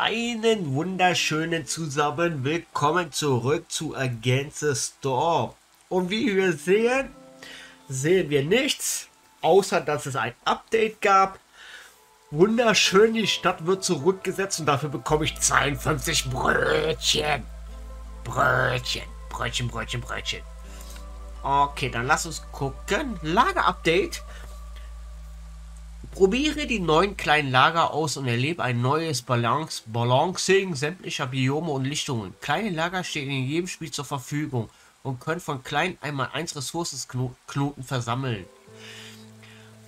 Einen wunderschönen zusammen. Willkommen zurück zu the Storm. Und wie wir sehen, sehen wir nichts, außer dass es ein Update gab. Wunderschön, die Stadt wird zurückgesetzt und dafür bekomme ich 52 Brötchen. Brötchen, Brötchen, Brötchen, Brötchen. Okay, dann lass uns gucken. Lager-Update. Probiere die neuen kleinen Lager aus und erlebe ein neues Balance, Balancing sämtlicher Biome und Lichtungen. Kleine Lager stehen in jedem Spiel zur Verfügung und können von kleinen einmal 1 Ressourcenknoten versammeln.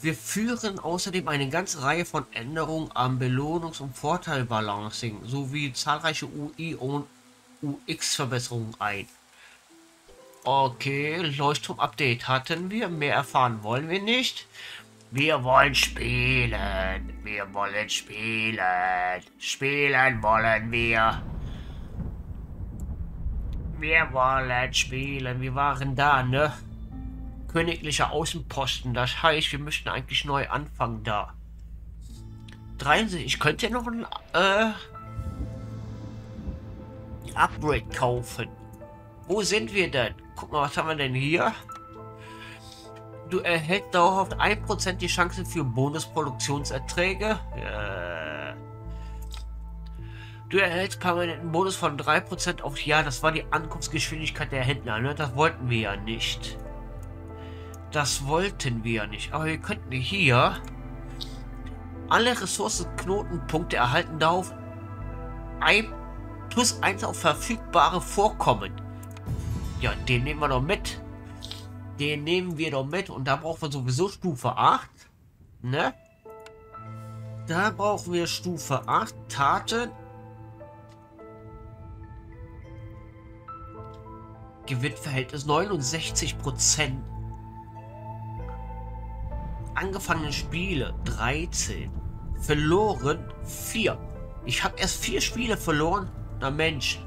Wir führen außerdem eine ganze Reihe von Änderungen am Belohnungs- und Vorteilbalancing sowie zahlreiche UI- und UX-Verbesserungen ein. Okay, Leuchtturm-Update hatten wir. Mehr erfahren wollen wir nicht. Wir wollen spielen. Wir wollen spielen. Spielen wollen wir. Wir wollen spielen. Wir waren da, ne? Königlicher Außenposten. Das heißt, wir müssten eigentlich neu anfangen da. 73. Ich könnte ja noch ein äh, Upgrade kaufen. Wo sind wir denn? Guck mal, was haben wir denn hier? Du erhältst dauerhaft 1% die Chance für Bonusproduktionserträge. Du erhältst permanenten Bonus von 3% auf Ja, das war die Ankunftsgeschwindigkeit der Händler, ne? Das wollten wir ja nicht. Das wollten wir ja nicht. Aber wir könnten hier alle Ressourcenknotenpunkte erhalten darauf ein plus 1 auf verfügbare Vorkommen. Ja, den nehmen wir doch mit. Den nehmen wir doch mit. Und da brauchen wir sowieso Stufe 8. Ne? Da brauchen wir Stufe 8. Taten. Gewinnverhältnis 69 Prozent. Angefangene Spiele 13. Verloren 4. Ich habe erst vier Spiele verloren. Na Mensch.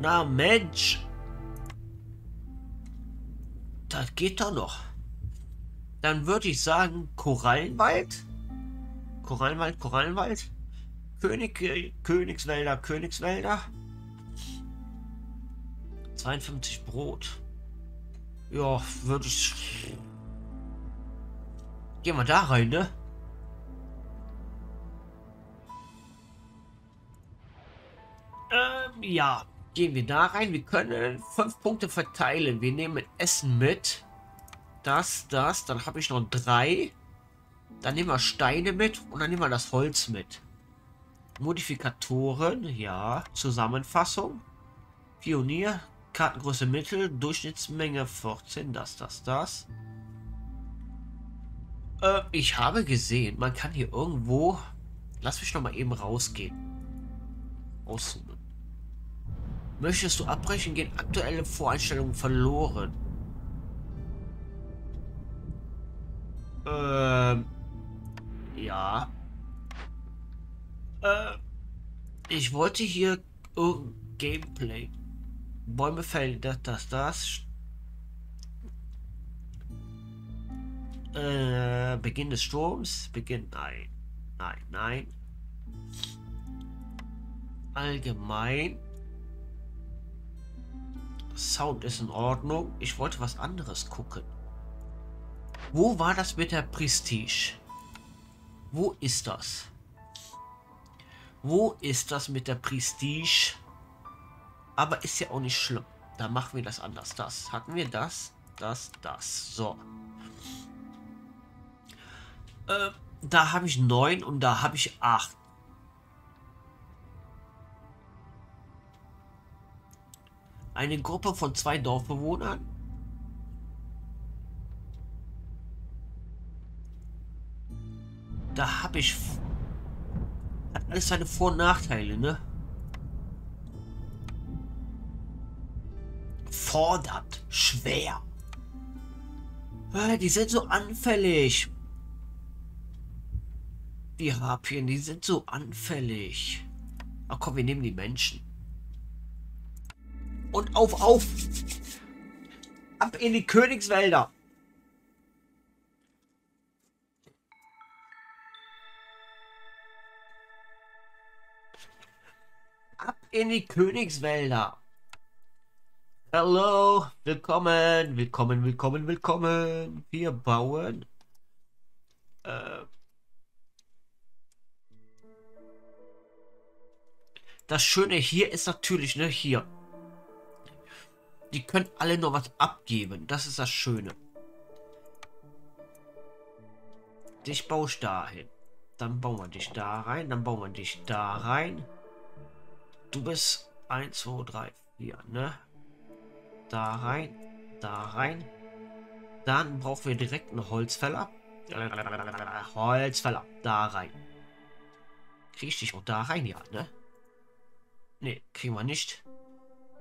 Na Mensch. Das geht doch noch. Dann würde ich sagen Korallenwald. Korallenwald, Korallenwald. König, Königswälder, Königswälder. 52 Brot. Ja, würde ich... Gehen wir da rein, ne? Ähm, ja. Gehen wir da rein. Wir können fünf Punkte verteilen. Wir nehmen Essen mit. Das, das. Dann habe ich noch drei. Dann nehmen wir Steine mit und dann nehmen wir das Holz mit. Modifikatoren, ja. Zusammenfassung. Pionier, Kartengröße Mittel, Durchschnittsmenge 14, das, das, das. Äh, ich habe gesehen, man kann hier irgendwo... Lass mich noch mal eben rausgehen. Auszoomen. Möchtest du abbrechen, gehen aktuelle Voreinstellungen verloren. Ähm. Ja. Äh. Ich wollte hier oh, Gameplay. Bäume fällen, das, das, das. Äh, Beginn des Sturms. Beginn. Nein. Nein, nein. Allgemein. Sound ist in Ordnung. Ich wollte was anderes gucken. Wo war das mit der Prestige? Wo ist das? Wo ist das mit der Prestige? Aber ist ja auch nicht schlimm. Da machen wir das anders. Das hatten wir das, das, das. So. Äh, da habe ich neun und da habe ich acht. Eine Gruppe von zwei Dorfbewohnern Da habe ich... Hat alles seine Vor- und Nachteile, ne? Fordert. Schwer. Die sind so anfällig. Die Harpien, die sind so anfällig. Ach komm, wir nehmen die Menschen. Und auf, auf! Ab in die Königswälder! in die Königswälder. Hallo, willkommen, willkommen, willkommen, willkommen. Wir bauen. Äh, das Schöne hier ist natürlich, ne, hier. Die können alle nur was abgeben. Das ist das Schöne. Dich baust dahin. Dann bauen wir dich da rein. Dann bauen wir dich da rein. Du bist 1, 2, 3, 4, ne? Da rein. Da rein. Dann brauchen wir direkt einen Holzfäller. Holzfäller. Da rein. Krieg ich dich auch da rein, ja, ne? Ne, kriegen wir nicht.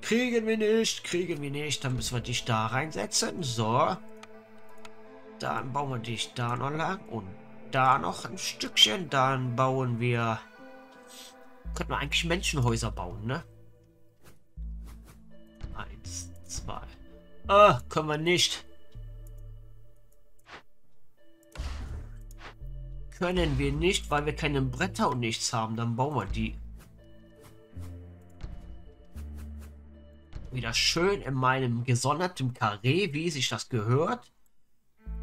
Kriegen wir nicht, kriegen wir nicht. Dann müssen wir dich da reinsetzen. So. Dann bauen wir dich da noch lang und da noch ein Stückchen. Dann bauen wir... Könnten wir eigentlich Menschenhäuser bauen, ne? Eins, zwei. Ah, können wir nicht. Können wir nicht, weil wir keine Bretter und nichts haben. Dann bauen wir die. Wieder schön in meinem gesonderten Karree, wie sich das gehört.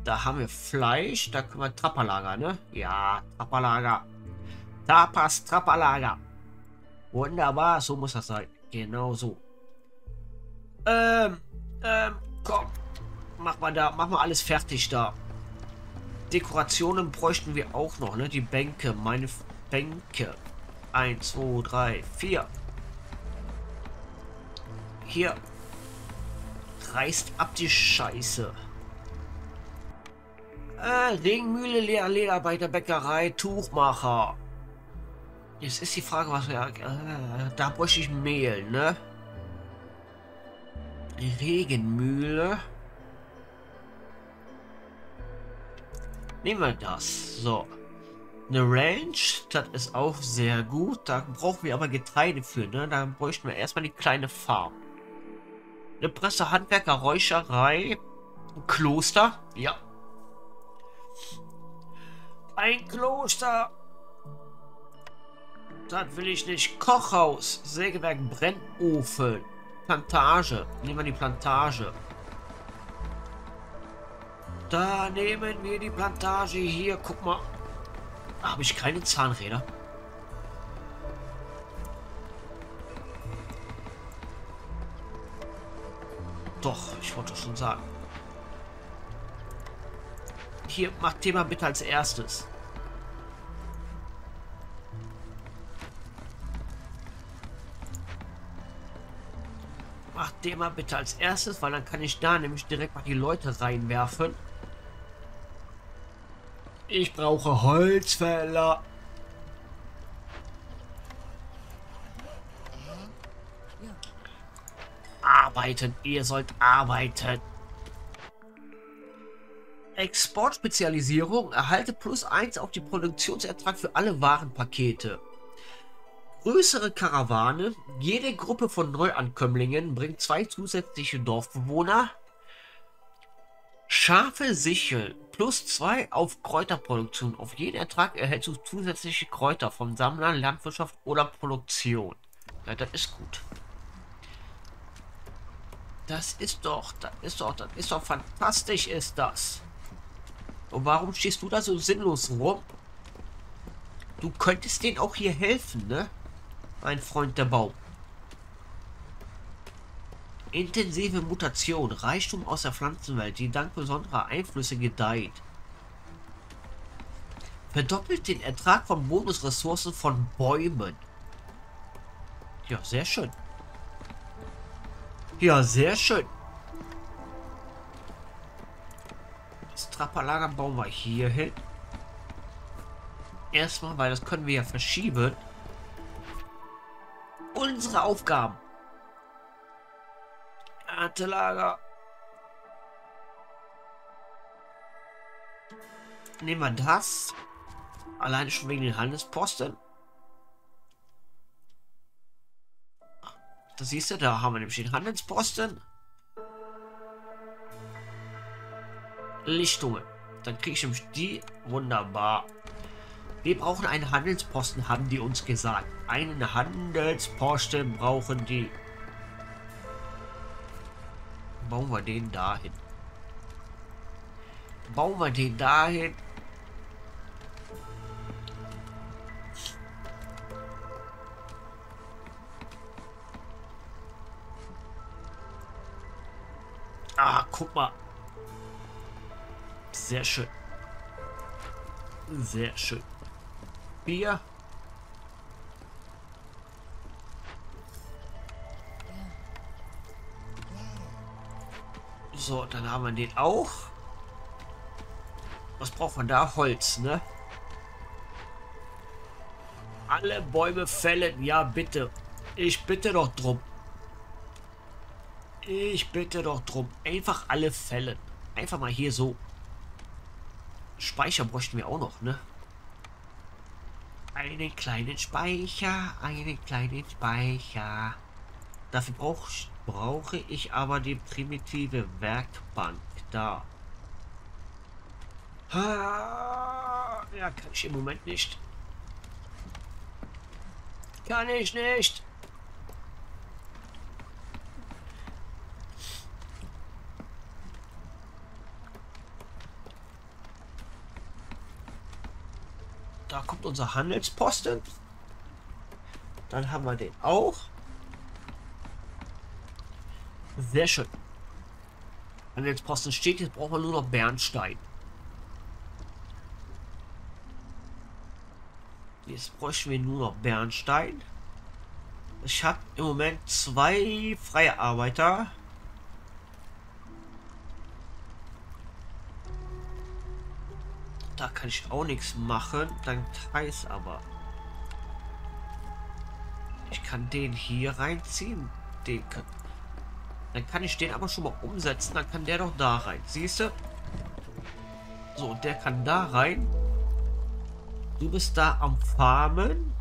Da haben wir Fleisch. Da können wir Trapperlager, ne? Ja, Trapperlager. Tapas Trapperlager. Wunderbar, so muss das sein. Genau so. Ähm, ähm, komm. Mach mal da, mach mal alles fertig da. Dekorationen bräuchten wir auch noch, ne? Die Bänke, meine Bänke. 1, 2, 3, 4. Hier. Reißt ab die Scheiße. Äh, Regenmühle, Leder, Lederarbeiter, Bäckerei, Tuchmacher. Jetzt ist die Frage, was wir... Äh, da bräuchte ich Mehl, ne? Regenmühle. Nehmen wir das. So. Eine Range, das ist auch sehr gut. Da brauchen wir aber Getreide für, ne? Da bräuchten wir erstmal die kleine Farm. Eine Presse, Handwerker, Räucherei, ein Kloster. Ja, ein Kloster. Das will ich nicht. Kochhaus, Sägewerk, Brennofen, Plantage. Nehmen wir die Plantage. Da nehmen wir die Plantage hier. Guck mal. Habe ich keine Zahnräder? Doch, ich wollte schon sagen. Hier, macht Thema bitte als erstes. Macht Thema bitte als erstes, weil dann kann ich da nämlich direkt mal die Leute reinwerfen. Ich brauche Holzfäller. Arbeiten, ihr sollt arbeiten. Exportspezialisierung erhalte plus 1 auf die Produktionsertrag für alle Warenpakete. Größere Karawane. Jede Gruppe von Neuankömmlingen bringt zwei zusätzliche Dorfbewohner. Scharfe Sichel plus 2 auf Kräuterproduktion. Auf jeden Ertrag erhältst du zusätzliche Kräuter vom Sammler, Landwirtschaft oder Produktion. Ja, das ist gut. Das ist doch, das ist doch, das ist doch fantastisch, ist das. Und warum stehst du da so sinnlos rum? Du könntest denen auch hier helfen, ne? Mein Freund der Baum. Intensive Mutation. Reichtum aus der Pflanzenwelt, die dank besonderer Einflüsse gedeiht. Verdoppelt den Ertrag von Bonusressourcen von Bäumen. Ja, sehr schön. Ja, sehr schön. Das Trapperlager bauen wir hier hin. Erstmal, weil das können wir ja verschieben. Unsere Aufgaben. Erntelager. Nehmen wir das. Alleine schon wegen den Handelsposten. Das siehst du, da haben wir nämlich den Handelsposten. Lichtungen. Dann kriege ich nämlich die. Wunderbar. Wir brauchen einen Handelsposten, haben die uns gesagt. Einen Handelsposten brauchen die. Bauen wir den dahin. Bauen wir den dahin. Guck mal. Sehr schön. Sehr schön. Bier. So, dann haben wir den auch. Was braucht man da? Holz, ne? Alle Bäume fällen. Ja, bitte. Ich bitte doch drum. Ich bitte doch drum. Einfach alle fällen. Einfach mal hier so. Speicher bräuchten wir auch noch, ne? Einen kleinen Speicher, einen kleinen Speicher. Dafür brauch, brauche ich aber die primitive Werkbank. Da. Ja, kann ich im Moment nicht. Kann ich nicht. Kommt unser Handelsposten. Dann haben wir den auch. Sehr schön. Handelsposten steht, jetzt brauchen wir nur noch Bernstein. Jetzt bräuchten wir nur noch Bernstein. Ich habe im Moment zwei freie Arbeiter. Kann ich auch nichts machen. Dann Kreis aber. Ich kann den hier reinziehen. Den kann, dann kann ich den aber schon mal umsetzen. Dann kann der doch da rein. Siehst du? So, der kann da rein. Du bist da am Farmen.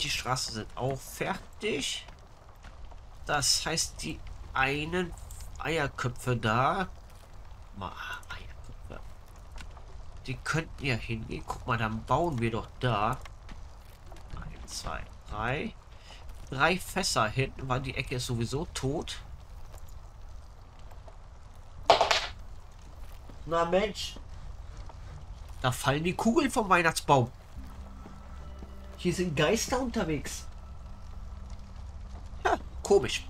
Die Straßen sind auch fertig. Das heißt, die einen Eierköpfe da. Mal die könnten ja hingehen. Guck mal, dann bauen wir doch da. Eins, zwei, drei. Drei Fässer hinten, weil die Ecke ist sowieso tot. Na Mensch. Da fallen die Kugeln vom Weihnachtsbaum. Hier sind Geister unterwegs. Ja, komisch.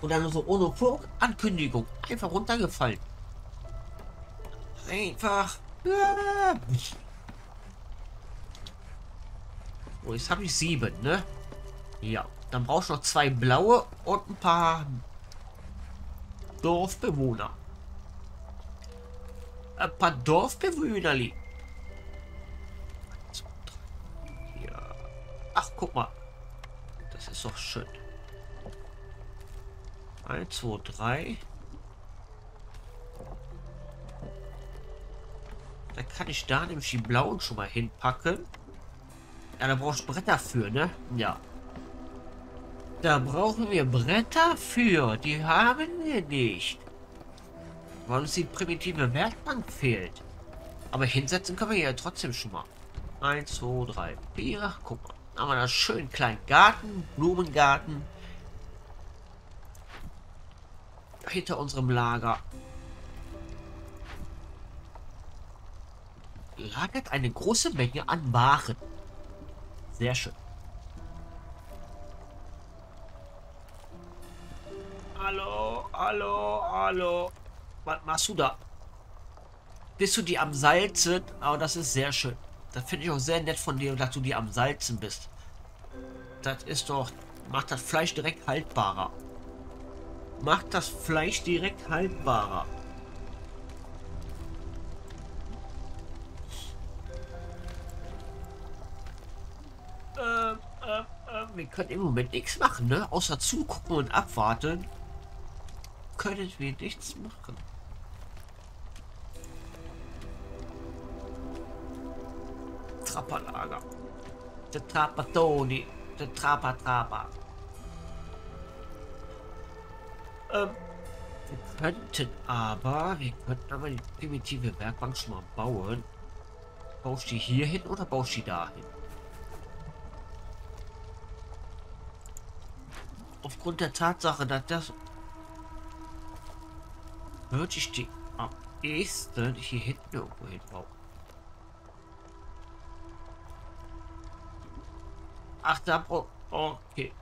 Und dann so ohne Ankündigung einfach runtergefallen. Einfach. Oh, jetzt habe ich sieben, ne? Ja. Dann brauchst du noch zwei blaue und ein paar Dorfbewohner. Ein paar Dorfbewohner liegen. Ach, guck mal. Das ist doch schön. 1, 2, 3. Dann kann ich da nämlich die blauen schon mal hinpacken. Ja, da brauchst du Bretter für, ne? Ja. Da brauchen wir Bretter für. Die haben wir nicht. Weil uns die primitive Werkbank fehlt. Aber hinsetzen können wir ja trotzdem schon mal. 1, 2, 3, 4. Guck mal. Haben wir da schön kleinen Garten, Blumengarten. Hinter unserem Lager. Lagert eine große Menge an Waren. Sehr schön. Hallo, hallo, hallo. Was machst du da? Bist du die am Salzen? Aber oh, das ist sehr schön. Das finde ich auch sehr nett von dir, dass du die am Salzen bist. Das ist doch... Macht das Fleisch direkt haltbarer. Macht das Fleisch direkt haltbarer. Wir können im Moment nichts machen, ne? Außer zugucken und abwarten. Können wir nichts machen. Trapperlager. Der Trappatoni. Der Trapper Trapper. Ähm, wir könnten aber, wir könnten aber die primitive Werkbank schon mal bauen. Baust du hier hin oder baust du da hin? Aufgrund der Tatsache, dass das würde ich die am ehesten hier hinten irgendwo hinbauen. Ach, da braucht... Okay.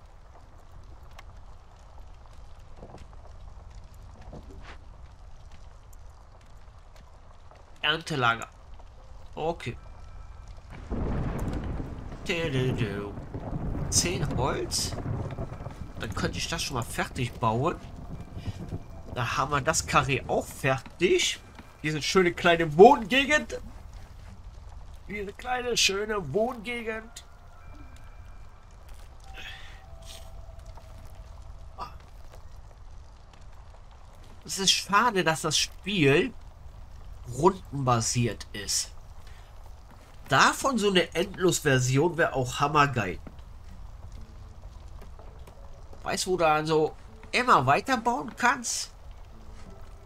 Erntelager. Okay. Zehn Holz. Dann könnte ich das schon mal fertig bauen. Da haben wir das Karree auch fertig. Diese schöne kleine Wohngegend. Diese kleine schöne Wohngegend. Es ist schade, dass das Spiel rundenbasiert ist. Davon so eine Endlos-Version wäre auch hammergeil. Weißt du, wo du also immer weiterbauen kannst?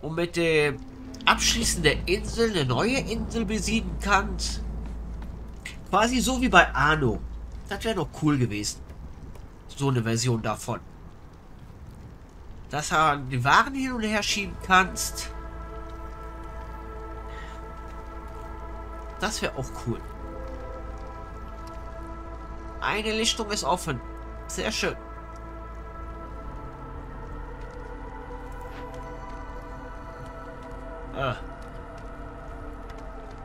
Und mit dem Abschließen der Insel eine neue Insel besiegen kannst? Quasi so wie bei Arno. Das wäre doch cool gewesen. So eine Version davon. Dass du die Waren hin und her schieben kannst. Das wäre auch cool. Eine Lichtung ist offen. Sehr schön. Ah.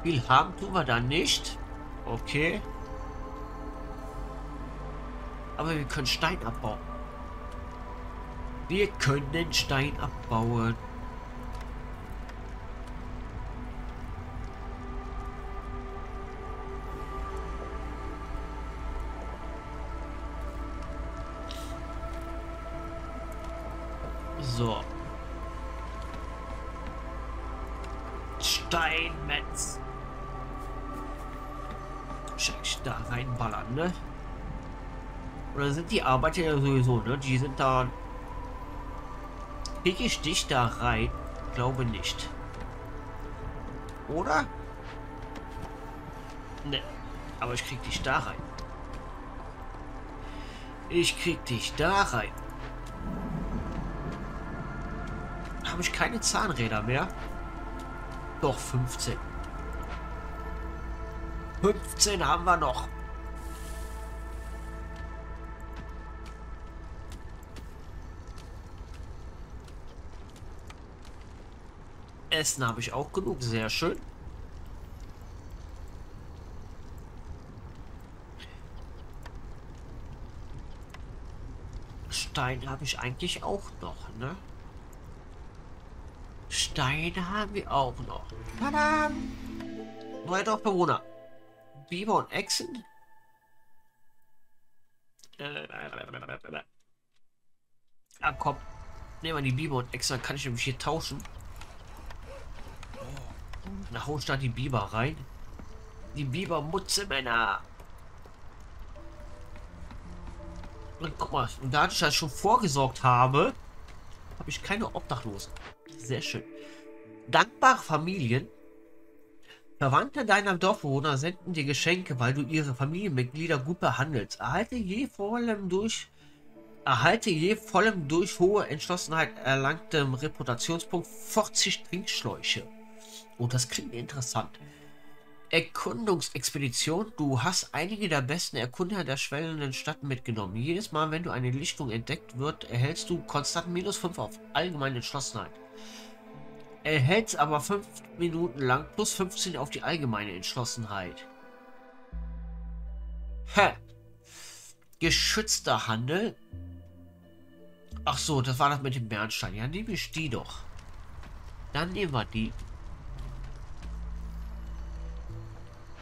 Viel haben tun wir da nicht. Okay. Aber wir können Stein abbauen. Wir können Stein abbauen. Oder sind die Arbeiter ja sowieso, ne? Die sind da... Ich dich da rein? Glaube nicht. Oder? Ne. Aber ich krieg dich da rein. Ich krieg dich da rein. Habe ich keine Zahnräder mehr? Doch, 15. 15 haben wir noch. Essen habe ich auch genug. Sehr schön. Stein habe ich eigentlich auch noch, ne? Steine haben wir auch noch. Tada! Neue Dorfbewohner. Biber und Echsen. Ah, komm. Nehmen wir die Biber und Echsen, dann kann ich nämlich hier tauschen. Nach hauen statt die Biber rein. Die Biber Mutze-Männer. Und guck mal, da ich das schon vorgesorgt habe, habe ich keine Obdachlosen. Sehr schön. Dankbare Familien. Verwandte deiner Dorfbewohner senden dir Geschenke, weil du ihre Familienmitglieder gut behandelst. Erhalte je vollem durch erhalte je vollem durch hohe Entschlossenheit erlangtem Reputationspunkt 40 Trinkschläuche. Oh, das klingt interessant. Erkundungsexpedition. Du hast einige der besten Erkunder der schwellenden Stadt mitgenommen. Jedes Mal, wenn du eine Lichtung entdeckt wird, erhältst du konstant minus 5 auf allgemeine Entschlossenheit. Erhältst aber 5 Minuten lang plus 15 auf die allgemeine Entschlossenheit. Hä? Geschützter Handel. Ach so, das war das mit dem Bernstein. Ja, nehme ich die doch. Dann nehmen wir die.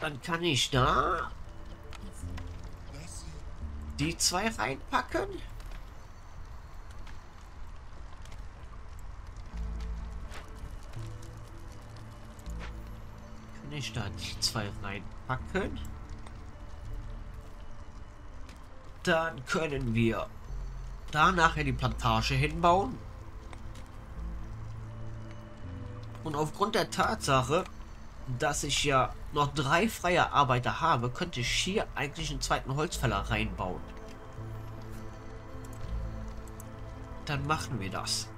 Dann kann ich da die zwei reinpacken. Kann ich da die zwei reinpacken? Dann können wir da nachher die Plantage hinbauen. Und aufgrund der Tatsache, dass ich ja noch drei freie Arbeiter habe, könnte ich hier eigentlich einen zweiten Holzfäller reinbauen. Dann machen wir das.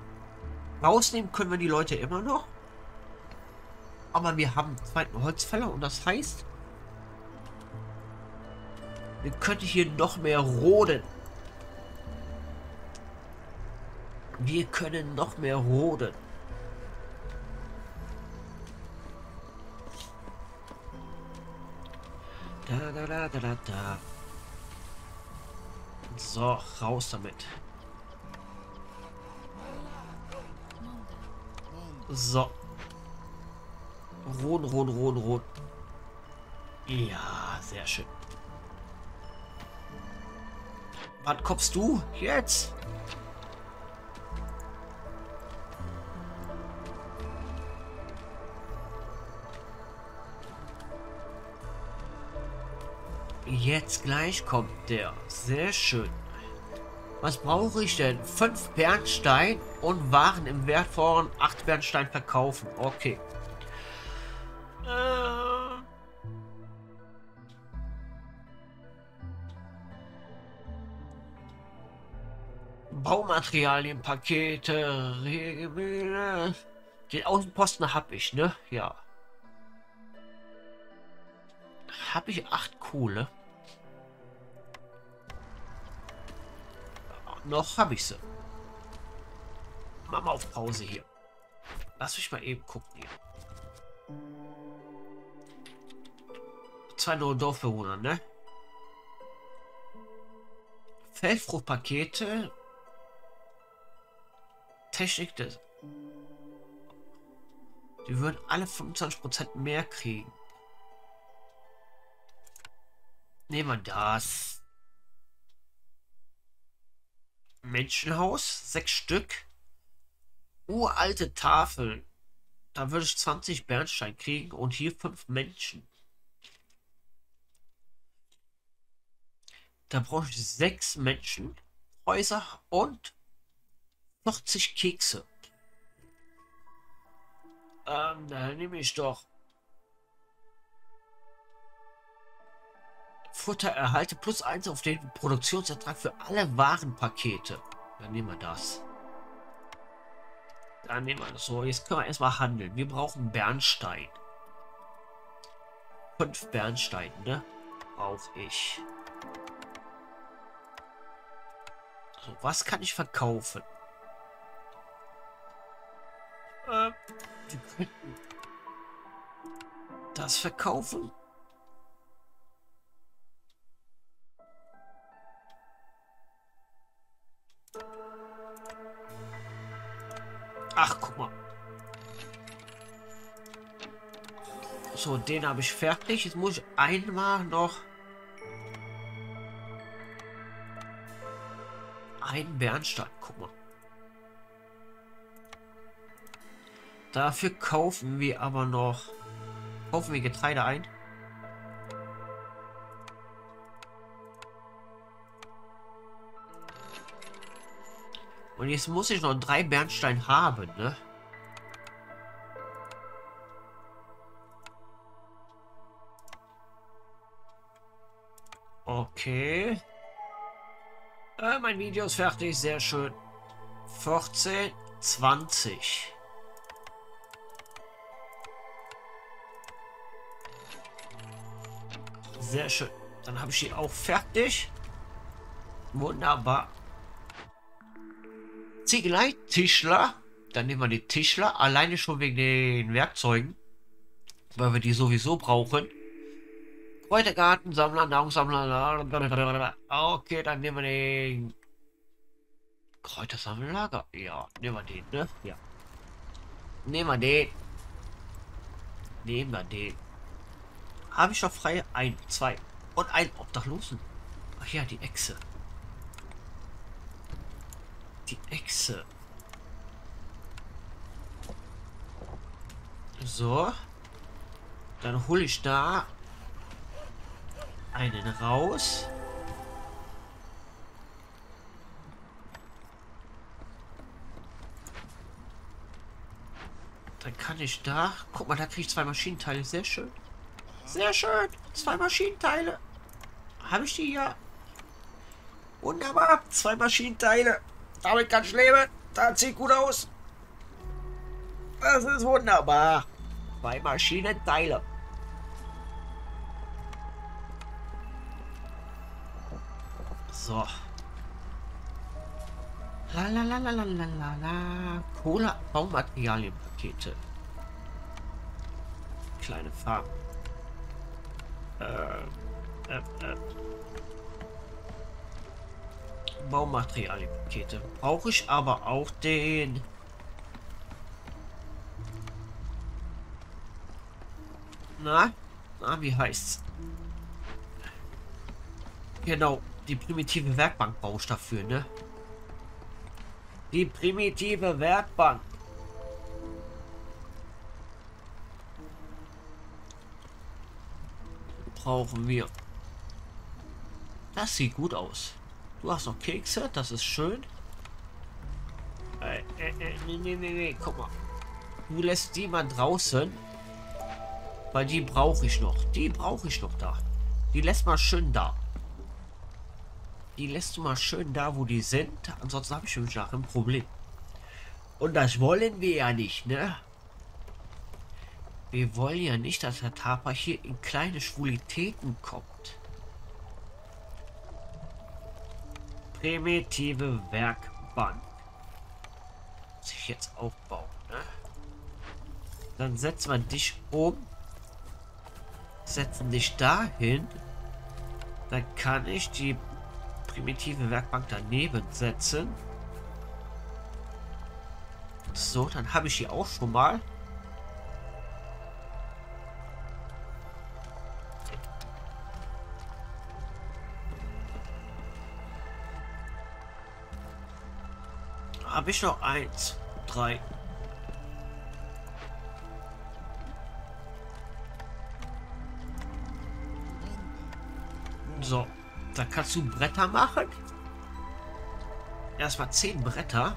Rausnehmen können wir die Leute immer noch. Aber wir haben einen zweiten Holzfäller und das heißt, wir könnten hier noch mehr roden. Wir können noch mehr roden. Da, da, da, da, da, da. So, raus damit. So. Rot, rot, rot, rot. Ja, sehr schön. Was kommst du jetzt? Jetzt gleich kommt der. Sehr schön. Was brauche ich denn? Fünf Bernstein und Waren im Wert von acht Bernstein verkaufen. Okay. Äh. Baumaterialien, Pakete, Regelmühle. Den Außenposten habe ich, ne? Ja. Habe ich acht Kohle? Noch habe ich sie. Mach mal auf Pause hier. Lass mich mal eben gucken hier. Zwei neue Dorfbewohner, ne? Feldfruchtpakete. Technik des... Die würden alle 25% mehr kriegen. Nehmen wir das. Menschenhaus, sechs Stück. Uralte Tafeln. Da würde ich 20 Bernstein kriegen und hier fünf Menschen. Da brauche ich sechs Menschenhäuser und 40 Kekse. Ähm, da nehme ich doch Futter erhalte plus eins auf den Produktionsertrag für alle Warenpakete. Dann nehmen wir das. Dann nehmen wir das so. Jetzt können wir erstmal handeln. Wir brauchen Bernstein. Fünf Bernstein, ne? Brauche ich. So, was kann ich verkaufen? Äh, wir könnten das verkaufen. So, den habe ich fertig. Jetzt muss ich einmal noch einen Bernstein. Guck mal. Dafür kaufen wir aber noch kaufen wir Getreide ein. Und jetzt muss ich noch drei Bernstein haben, ne? Okay. Äh, mein Video ist fertig, sehr schön. 14, 20. Sehr schön. Dann habe ich die auch fertig. Wunderbar. Ziegelei, Tischler. Dann nehmen wir die Tischler. Alleine schon wegen den Werkzeugen. Weil wir die sowieso brauchen. Kräutergarten, Sammler, Nahrungssammler. Okay, dann nehmen wir den Kräutersammellager. Ja, nehmen wir den, ne? Ja. Nehmen wir den. Nehmen wir den. Habe ich noch frei? Ein, zwei und ein Obdachlosen. Ach ja, die Echse die Echse. So. Dann hole ich da einen raus. Dann kann ich da... Guck mal, da kriege ich zwei Maschinenteile. Sehr schön. Sehr schön. Zwei Maschinenteile. Habe ich die hier? Wunderbar. Zwei Maschinenteile. Damit kann ich leben. Das sieht gut aus. Das ist wunderbar. Zwei Maschinenteile. So. La la la la la la la la. Cola Baumaterialienpakete. Kleine Farm. Äh, äh, äh. Baumaterialienpakete. Brauche ich aber auch den... Na? Na, wie heißt's? Genau, die primitive Werkbank ich dafür, ne? Die primitive Werkbank. Brauchen wir. Das sieht gut aus. Du hast noch Kekse, das ist schön. Äh, äh, äh, nee, nee, nee, nee, guck mal. Du lässt die mal draußen. Weil die brauche ich noch. Die brauche ich noch da. Die lässt mal schön da. Die lässt du mal schön da, wo die sind. Ansonsten habe ich schon nachher ein Problem. Und das wollen wir ja nicht, ne? Wir wollen ja nicht, dass der Tapa hier in kleine Schwulitäten kommt. Primitive Werkbank. Muss ich jetzt aufbauen, ne? Dann setzen wir dich um. Setzen dich dahin. Dann kann ich die primitive Werkbank daneben setzen. So, dann habe ich hier auch schon mal. Habe ich noch eins, drei. So. Da kannst du Bretter machen. Erstmal zehn Bretter.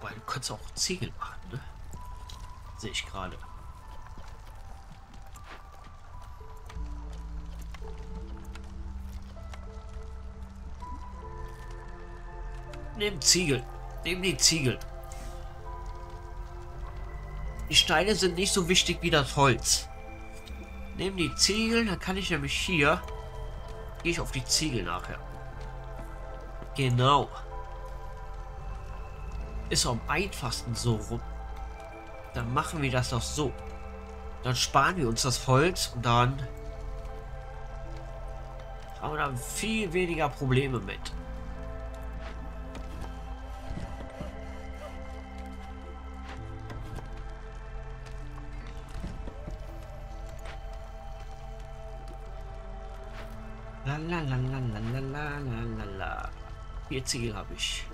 Wobei, du kannst auch Ziegel machen, ne? Sehe ich gerade. Nimm Ziegel. Nimm die Ziegel. Die Steine sind nicht so wichtig wie das Holz. Nehmen die Ziegel, dann kann ich nämlich hier... Gehe ich auf die Ziegel nachher. Genau. Ist am einfachsten so rum. Dann machen wir das doch so. Dann sparen wir uns das Holz und dann haben wir dann viel weniger Probleme mit. Ziegel habe ich.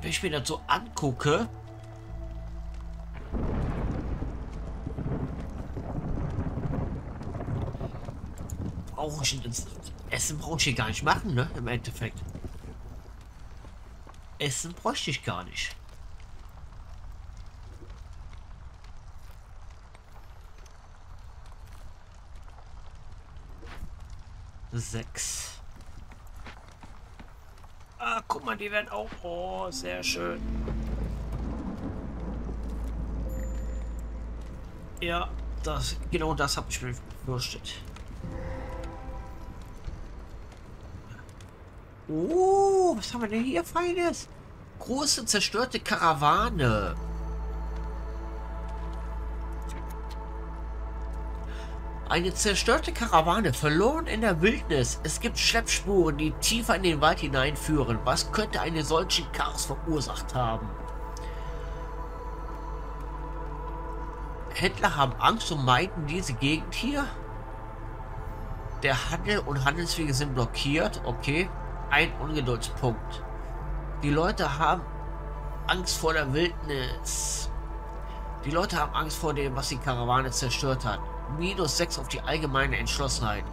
Wenn ich mir das so angucke, brauche ich das Essen brauche ich hier gar nicht machen, ne? Im Endeffekt. Essen bräuchte ich gar nicht. Sechs. Ah, guck mal, die werden auch... Oh, sehr schön. Ja, das, genau das habe ich mir befürchtet. Oh, was haben wir denn hier Feines? Große zerstörte Karawane. Eine zerstörte Karawane, verloren in der Wildnis. Es gibt Schleppspuren, die tiefer in den Wald hineinführen. Was könnte eine solche Chaos verursacht haben? Händler haben Angst und meiden diese Gegend hier. Der Handel und Handelswege sind blockiert. Okay. Ein Ungeduldspunkt. Die Leute haben Angst vor der Wildnis. Die Leute haben Angst vor dem, was die Karawane zerstört hat. Minus 6 auf die allgemeine Entschlossenheit.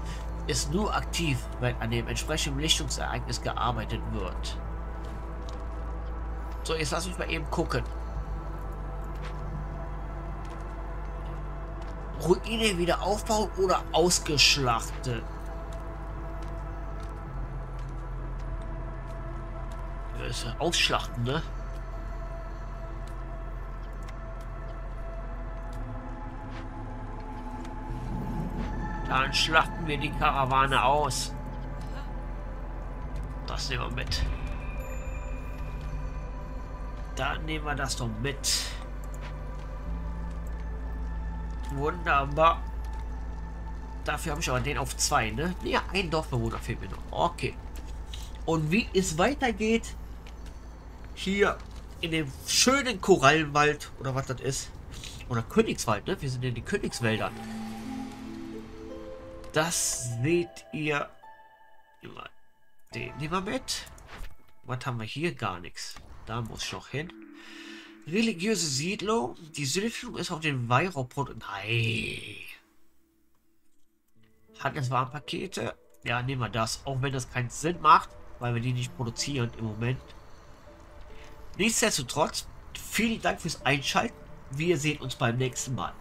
Ist nur aktiv, wenn an dem entsprechenden Lichtungsereignis gearbeitet wird. So, jetzt lass mich mal eben gucken. Ruine wieder aufbauen oder ausgeschlachtet? Ausschlachten, ne? Dann schlachten wir die Karawane aus. Das nehmen wir mit. Dann nehmen wir das doch mit. Wunderbar. Dafür habe ich aber den auf zwei, ne? Ja, ein Dorfbewohner fehlt mir noch. Okay. Und wie es weitergeht, hier in dem schönen Korallenwald, oder was das ist, oder Königswald, ne? Wir sind in den Königswäldern. Das seht ihr. Den nehmen wir mit. Was haben wir hier? Gar nichts. Da muss ich noch hin. Religiöse Siedlung. Die Siedlung ist auf den Weihrauchbrot. Nein. Handelswarenpakete. Ja, nehmen wir das. Auch wenn das keinen Sinn macht, weil wir die nicht produzieren im Moment. Nichtsdestotrotz, vielen Dank fürs Einschalten. Wir sehen uns beim nächsten Mal.